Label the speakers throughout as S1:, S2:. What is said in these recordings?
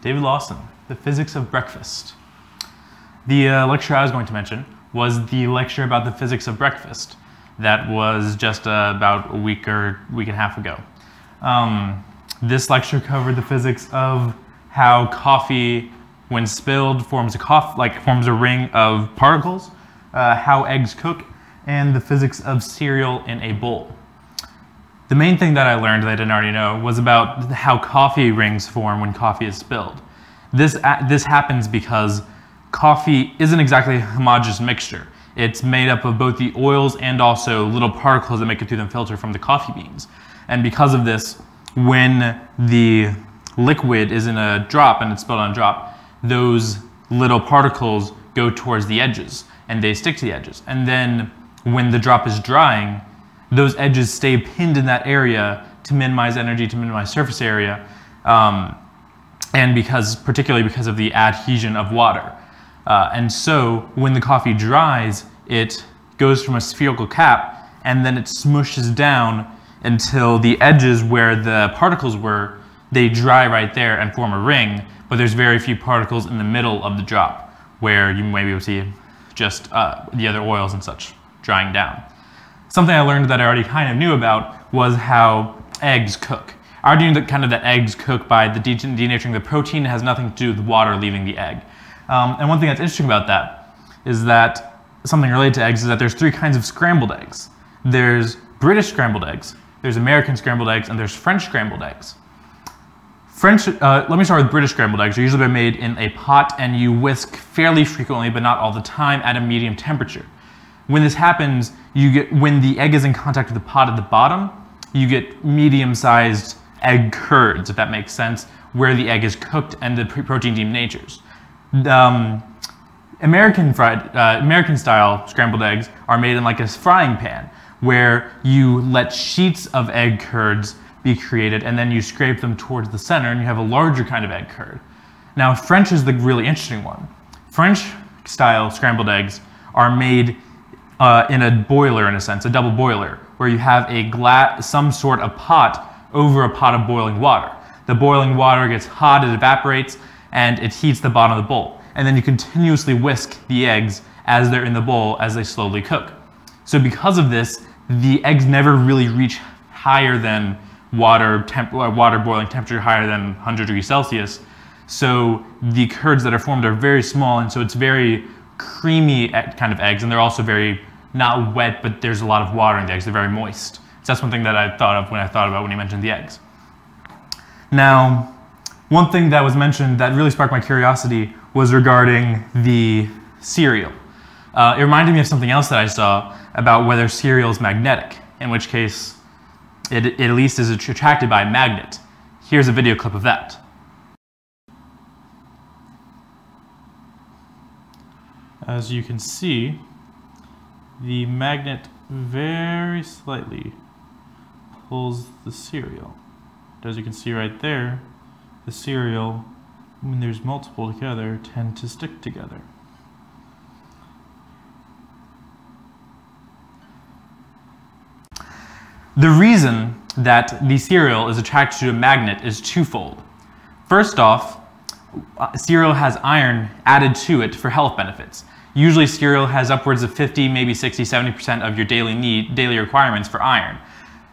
S1: David Lawson, The Physics of Breakfast. The uh, lecture I was going to mention was the lecture about the physics of breakfast that was just uh, about a week or week and a half ago. Um, this lecture covered the physics of how coffee, when spilled, forms a cough, like forms a ring of particles, uh, how eggs cook, and the physics of cereal in a bowl. The main thing that I learned that I didn't already know was about how coffee rings form when coffee is spilled. This, this happens because coffee isn't exactly a homogeneous mixture. It's made up of both the oils and also little particles that make it through the filter from the coffee beans. And because of this, when the liquid is in a drop and it's spilled on a drop, those little particles go towards the edges and they stick to the edges. And then when the drop is drying, those edges stay pinned in that area to minimize energy, to minimize surface area, um, and because, particularly because of the adhesion of water. Uh, and so when the coffee dries, it goes from a spherical cap and then it smushes down until the edges where the particles were, they dry right there and form a ring, but there's very few particles in the middle of the drop where you maybe see just uh, the other oils and such drying down. Something I learned that I already kind of knew about was how eggs cook. I already knew that kind of that eggs cook by the denaturing the protein has nothing to do with water leaving the egg. Um, and one thing that's interesting about that is that something related to eggs is that there's three kinds of scrambled eggs. There's British scrambled eggs, there's American scrambled eggs, and there's French scrambled eggs. French, uh, let me start with British scrambled eggs. They're usually made in a pot and you whisk fairly frequently, but not all the time, at a medium temperature. When this happens, you get when the egg is in contact with the pot at the bottom, you get medium-sized egg curds, if that makes sense, where the egg is cooked and the protein denatures. Um, American fried, uh, American style scrambled eggs are made in like a frying pan, where you let sheets of egg curds be created and then you scrape them towards the center and you have a larger kind of egg curd. Now French is the really interesting one. French style scrambled eggs are made uh, in a boiler in a sense, a double boiler, where you have a glass, some sort of pot over a pot of boiling water. The boiling water gets hot, it evaporates, and it heats the bottom of the bowl. And then you continuously whisk the eggs as they're in the bowl as they slowly cook. So because of this, the eggs never really reach higher than water, temp uh, water boiling temperature higher than 100 degrees Celsius. So the curds that are formed are very small, and so it's very creamy kind of eggs, and they're also very not wet, but there's a lot of water in the eggs. They're very moist. So that's one thing that I thought of when I thought about when you mentioned the eggs. Now, one thing that was mentioned that really sparked my curiosity was regarding the cereal. Uh, it reminded me of something else that I saw about whether cereal is magnetic, in which case it, it at least is attracted by a magnet. Here's a video clip of that. As you can see, the magnet very slightly pulls the cereal. As you can see right there, the cereal, when there's multiple together, tend to stick together. The reason that the cereal is attracted to a magnet is twofold. First off, Uh, cereal has iron added to it for health benefits. Usually cereal has upwards of 50, maybe 60, 70% of your daily need, daily requirements for iron.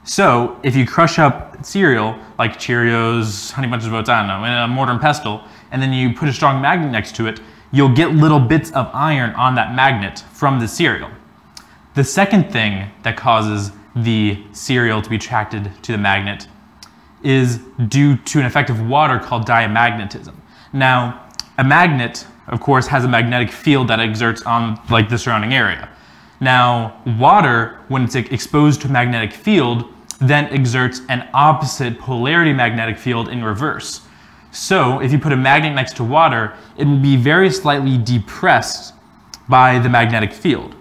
S1: So if you crush up cereal, like Cheerios, Honey Bunches of Oats, I don't know, in a mortar and pestle, and then you put a strong magnet next to it, you'll get little bits of iron on that magnet from the cereal. The second thing that causes the cereal to be attracted to the magnet is due to an effect of water called diamagnetism. Now, a magnet of course, has a magnetic field that exerts on like the surrounding area. Now, water, when it's exposed to a magnetic field, then exerts an opposite polarity magnetic field in reverse. So if you put a magnet next to water, it will be very slightly depressed by the magnetic field.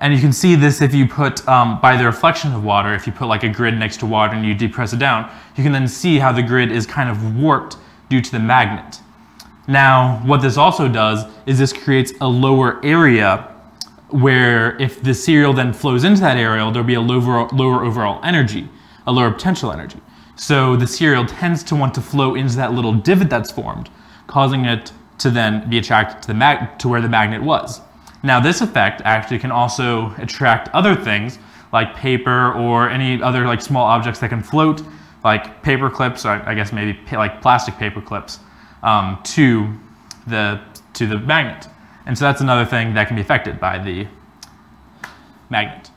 S1: And you can see this if you put, um, by the reflection of water, if you put like a grid next to water and you depress it down, you can then see how the grid is kind of warped due to the magnet. Now, what this also does is this creates a lower area where if the cereal then flows into that area, there'll be a lower, lower overall energy, a lower potential energy. So the cereal tends to want to flow into that little divot that's formed, causing it to then be attracted to, the mag- to where the magnet was. Now this effect actually can also attract other things like paper or any other like small objects that can float, like paper clips, I guess maybe like plastic paper clips, um, to the to the magnet. And so that's another thing that can be affected by the magnet.